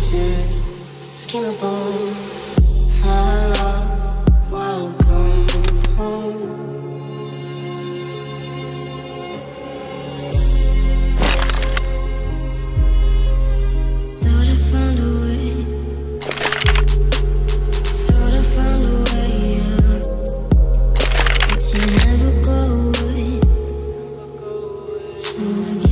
pieces, skin and bone. Hello, welcome home. Thought I found a way. Thought I found a way out. But you never go away. So I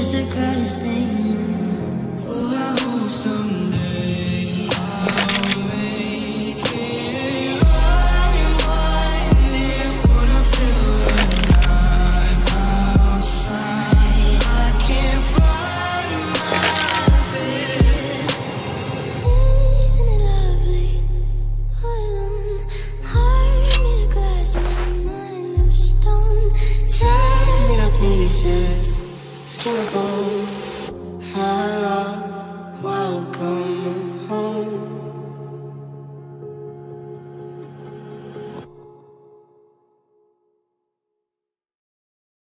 I guess I gotta stay now. Oh, I hope someday I'll make it. Feel alive outside. I can't find my. Isn't it lovely? Of my stone. Tear me to pieces, struggle. Hello.